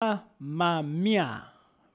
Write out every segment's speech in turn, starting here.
Mamia.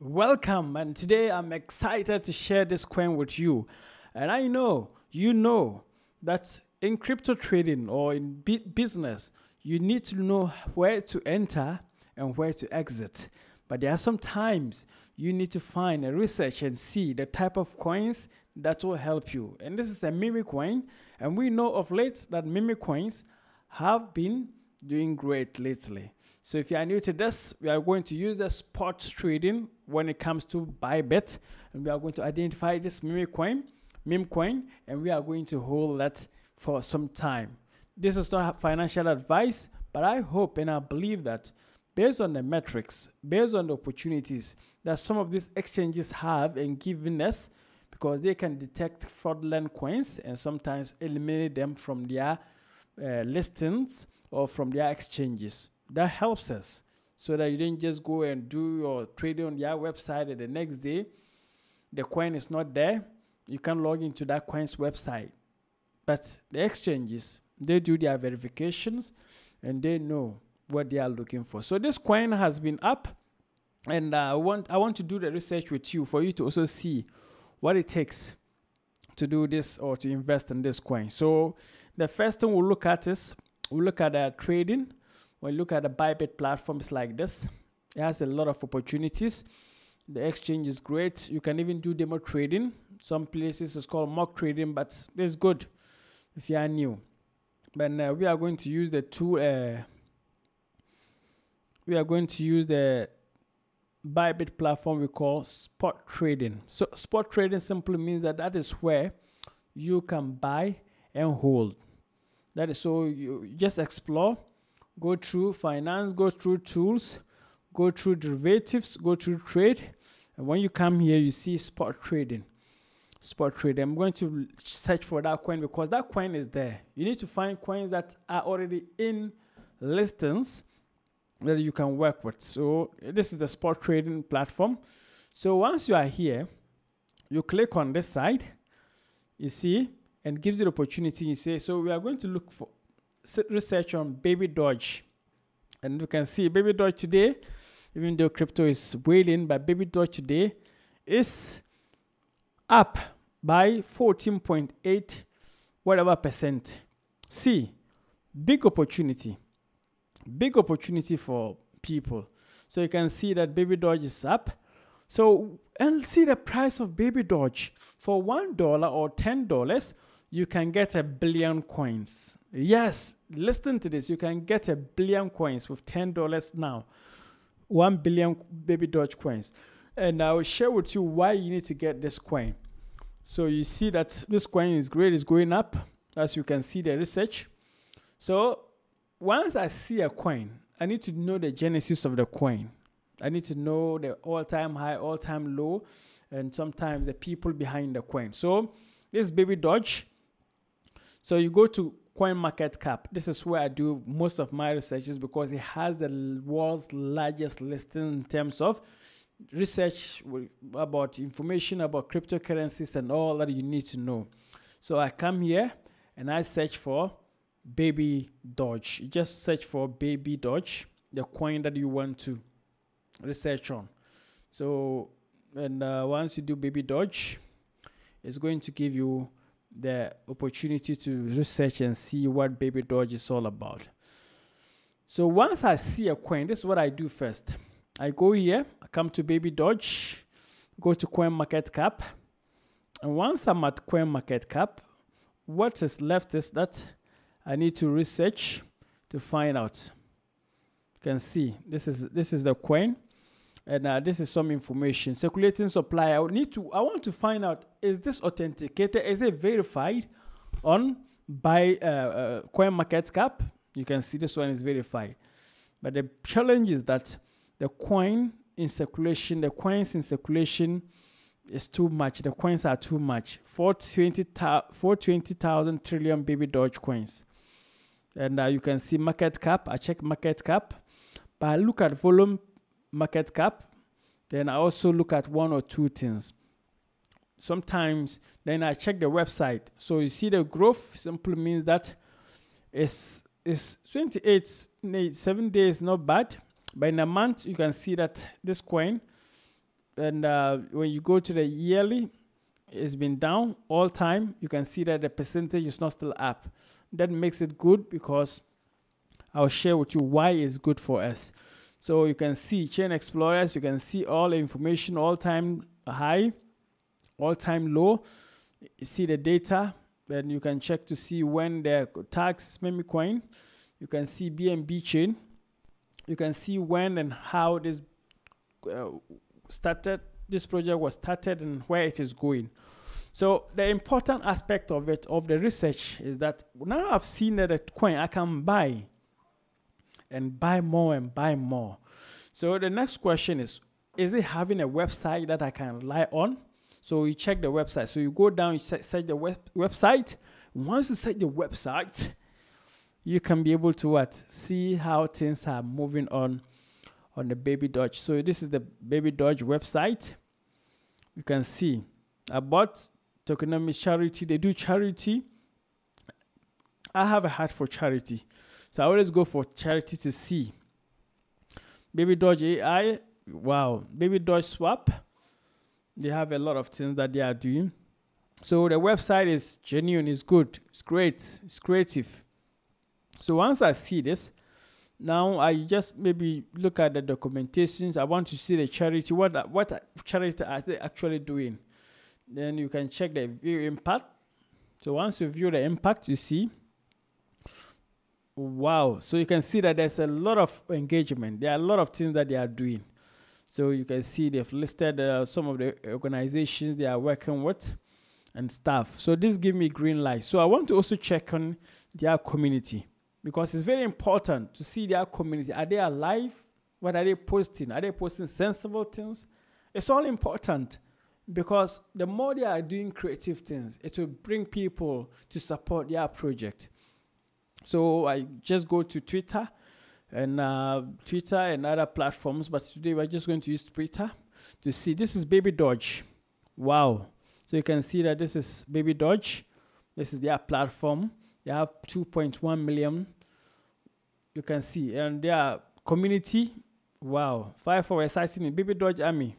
Welcome, and today I'm excited to share this coin with you. And I know you know that in crypto trading or in business, you need to know where to enter and where to exit. But there are some times you need to find and research and see the type of coins that will help you. And this is a meme coin, and we know of late that meme coins have been doing great lately. So if you are new to this, we are going to use the spot trading when it comes to buy Bybit, and we are going to identify this meme coin, meme coin, and we are going to hold that for some time. This is not financial advice, but I hope and I believe that based on the metrics, based on the opportunities that some of these exchanges have and given us, because they can detect fraudulent coins and sometimes eliminate them from their uh, listings or from their exchanges. That helps us so that you didn't just go and do your trading on their website and the next day the coin is not there. You can log into that coin's website. But the exchanges, they do their verifications and they know what they are looking for. So this coin has been up and uh, I want I want to do the research with you for you to also see what it takes to do this or to invest in this coin. So the first thing we'll look at is we'll look at uh, trading. When you look at the Bybit platforms like this, it has a lot of opportunities. The exchange is great. You can even do demo trading. Some places it's called mock trading, but it's good if you are new. But uh, we are going to use the two. Uh, we are going to use the Bybit platform we call spot trading. So spot trading simply means that that is where you can buy and hold. That is so you just explore, go through finance, go through tools, go through derivatives, go through trade. And when you come here, you see spot trading. Spot trading. I'm going to search for that coin because that coin is there. You need to find coins that are already in listings that you can work with. So this is the spot trading platform. So once you are here, you click on this side, you see, and gives you the opportunity. You say, so we are going to look for research on Baby Doge. And you can see Baby Doge today, even though crypto is wailing, but Baby Doge today is up by 14.8 whatever percent. See, big opportunity. Big opportunity for people. So you can see that Baby Doge is up. So and see the price of Baby Doge for one dollar or ten dollars you can get a billion coins. Yes, listen to this. You can get a billion coins with $10 now. 1 billion baby Doge coins. And I will share with you why you need to get this coin. So you see that this coin is great, it's going up, as you can see the research. So once I see a coin, I need to know the genesis of the coin. I need to know the all-time high, all-time low, and sometimes the people behind the coin. So this baby Doge so you go to CoinMarketCap. This is where I do most of my researches because it has the world's largest listing in terms of research about information about cryptocurrencies and all that you need to know. So I come here and I search for Baby Doge. You just search for Baby Doge, the coin that you want to research on. So, and uh, once you do Baby Doge, it's going to give you the opportunity to research and see what Baby Doge is all about. So once I see a coin, this is what I do first. I go here, I come to Baby Doge, go to Coin Market Cap, and once I'm at Coin Market Cap, what is left is that I need to research to find out. You can see this is this is the coin and uh, this is some information. Circulating supply. I need to i want to find out is this authenticated? Is it verified on by uh, uh, coin market cap you can see this one is verified. But the challenge is that the coin in circulation the coins in circulation is too much. The coins are too much. 420,000 trillion baby doge coins. And uh, you can see market cap i check market cap but i look at volume market cap. Then I also look at one or two things. Sometimes then I check the website. So you see the growth simply means that it's it's 28 seven days not bad But in a month, you can see that this coin, and uh, when you go to the yearly, it's been down all time. You can see that the percentage is not still up. That makes it good because I'll share with you why it's good for us. So you can see Chain Explorers, you can see all the information, all time high, all time low. You see the data, then you can check to see when the tags meme coin. You can see BNB chain. You can see when and how this uh, started, this project was started and where it is going. So the important aspect of it, of the research, is that now I've seen that a coin I can buy and buy more and buy more. So the next question is, is it having a website that I can rely on? So you check the website. So you go down, you search the web website. Once you search the website, you can be able to what see how things are moving on on the Baby Doge. So this is the Baby Doge website. You can see about tokenomics charity. They do charity. I have a heart for charity, so I always go for charity to see. Baby Doge AI, wow, Baby Doge Swap they have a lot of things that they are doing. So the website is genuine, it's good, it's great, it's creative. So once I see this, now I just maybe look at the documentations. I want to see the charity, what what charity are they actually doing. Then you can check the view impact. So once you view the impact, you see, wow. So you can see that there's a lot of engagement. There are a lot of things that they are doing. So you can see they've listed uh, some of the organizations they are working with and stuff. So this give me green light. So I want to also check on their community because it's very important to see their community. Are they alive? What are they posting? Are they posting sensible things? It's all important because the more they are doing creative things, it will bring people to support their project. So I just go to Twitter and uh, Twitter and other platforms. But today we're just going to use Twitter to see. This is Baby Doge. Wow. So you can see that this is Baby Doge. This is their platform. They have 2.1 million. You can see. And their community. Wow. Five for exciting Baby Doge Army.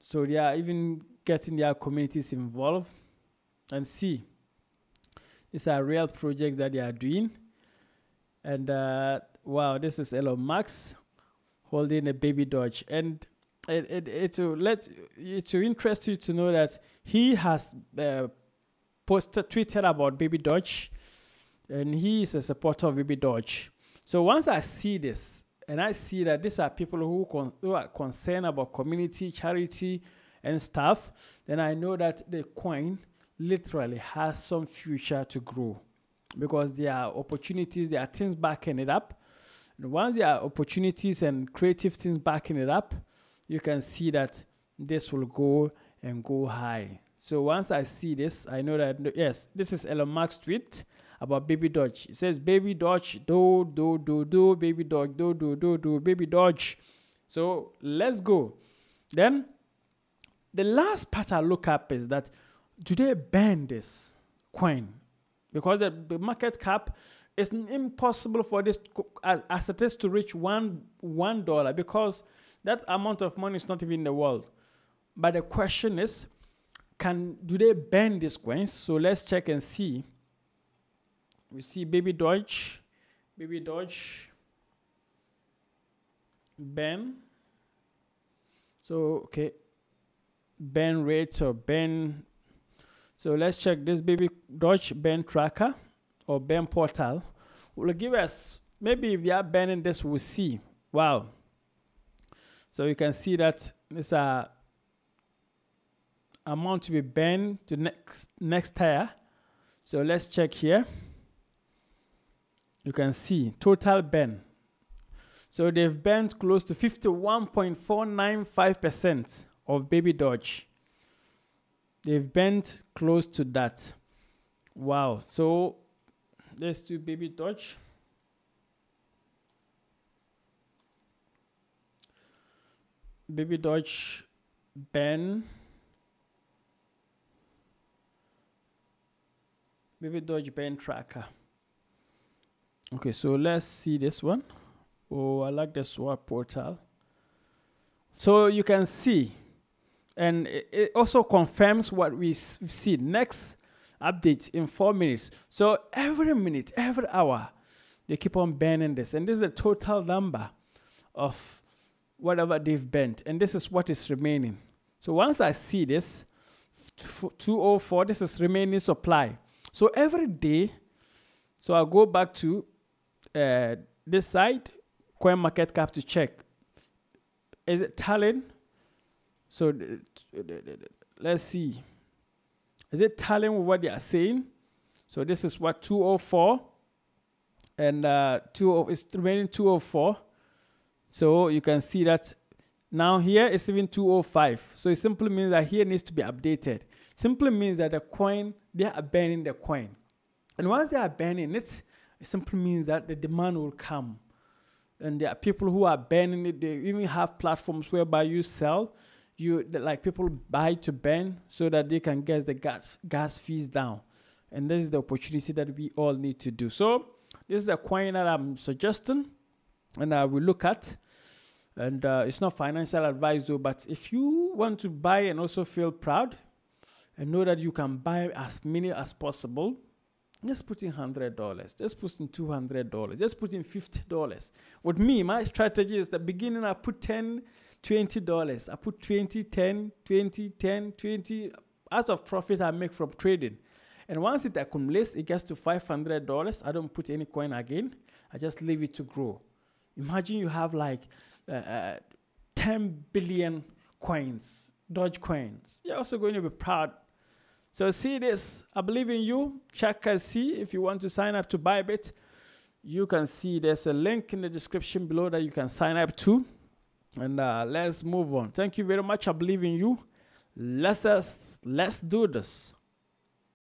So they are even getting their communities involved. And see. These are real projects that they are doing. And uh, wow, this is Elon Musk holding a baby Doge. And it, it, it to let it to interest you to know that he has uh, posted tweeted about baby Doge, and he is a supporter of baby Doge. So once I see this, and I see that these are people who, who are concerned about community, charity, and stuff, then I know that the coin literally has some future to grow because there are opportunities, there are things backing it up. And once there are opportunities and creative things backing it up, you can see that this will go and go high. So once I see this, I know that yes, this is Elon Musk's tweet about Baby Doge. It says Baby Doge do do do do, Baby Doge do do do do, Baby Doge. So let's go. Then the last part I look up is that do they ban this coin? because the, market cap is impossible for this as, as it is to reach one one dollar because that amount of money is not even in the world. But the question is, can do they ban these coins? So let's check and see. We see Baby Doge, Baby Doge, Ben. So okay, Ben rates or Ben so let's check this baby Doge Ben tracker or Ben portal. Will give us maybe if they are banning this, we'll see. Wow. So you can see that this uh, amount to be banned to next next tier. So let's check here. You can see total ban. So they've banned close to 51.495% of baby Doge. They've bent close to that. Wow. So let's do baby Doge. Baby Doge Ben. Baby Doge Ben tracker. Okay, so let's see this one. Oh, I like the swap portal. So you can see, and it also confirms what we see. Next update in four minutes. So every minute, every hour, they keep on burning this. And this is the total number of whatever they've bent. And this is what is remaining. So once I see this, 204, this is remaining supply. So every day, so I'll go back to uh, this side, coin market cap to check. Is it tallying? So let's see. Is it tallying with what they are saying? So this is what 204 and uh, 20 is remaining 204. So you can see that now here it's even 205. So it simply means that here needs to be updated. Simply means that the coin, they are burning the coin. And once they are burning it, it simply means that the demand will come. And there are people who are burning it. They even have platforms whereby you sell, you like people buy to burn so that they can get the gas gas fees down. And this is the opportunity that we all need to do. So this is a coin that I'm suggesting, and I will look at. And uh, it's not financial advice though, but if you want to buy and also feel proud and know that you can buy as many as possible, just put in hundred dollars, just put in two hundred dollars, just put in fifty dollars. With me, my strategy is the beginning I put 10 20 dollars. I put 20, 10, 20, 10, 20 out of profit I make from trading. And once it accumulates, it gets to $500. I don't put any coin again. I just leave it to grow. Imagine you have like uh, uh, 10 billion coins, Doge coins. You're also going to be proud so see this. I believe in you. Check and see if you want to sign up to Bybit. You can see there's a link in the description below that you can sign up to. And uh, let's move on. Thank you very much. I believe in you. Let's let's do this.